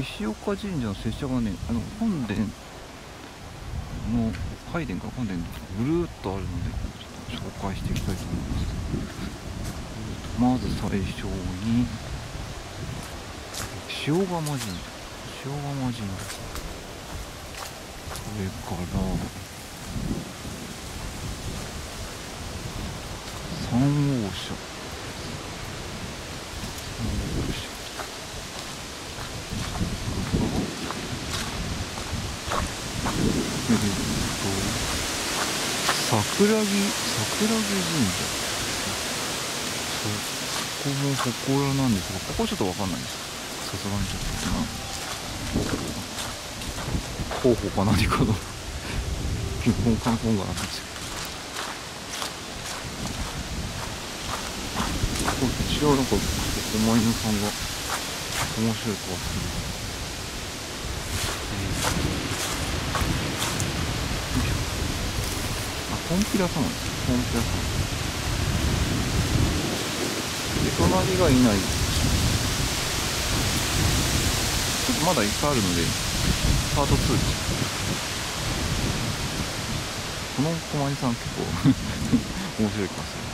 石岡神社の拙者がねあの本殿の拝殿か本殿ぐるっとあるのでちょっと紹介していきたいと思います。まず最初に塩釜神社。塩釜神社。それから三号車えっと桜木桜木神社そこも祠な。んですがここちょっとわかんない。ですさすがにちょっとな。候補か何かのピンポンカンポンがあるんですよ。こっちはなんか狛犬さんが面白い顔するあ、コンピラ様です。コンピラ様。で、隣がいない。ちょっとまだいっぱいあるので、パート2で。この小マさん結構 面白いからす